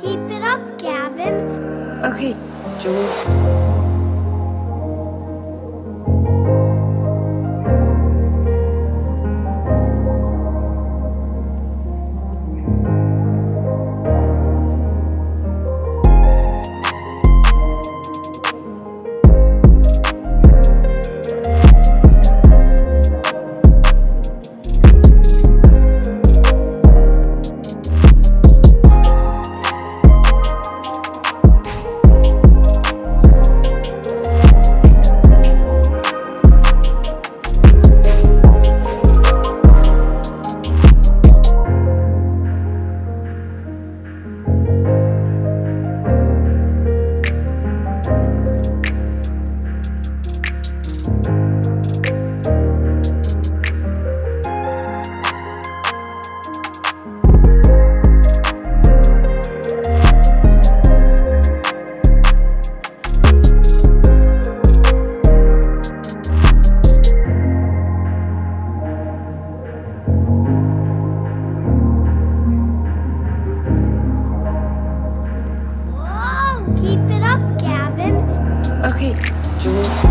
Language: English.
Keep it up, Gavin. Okay, Jules. Keep it up, Gavin. Okay, Jules.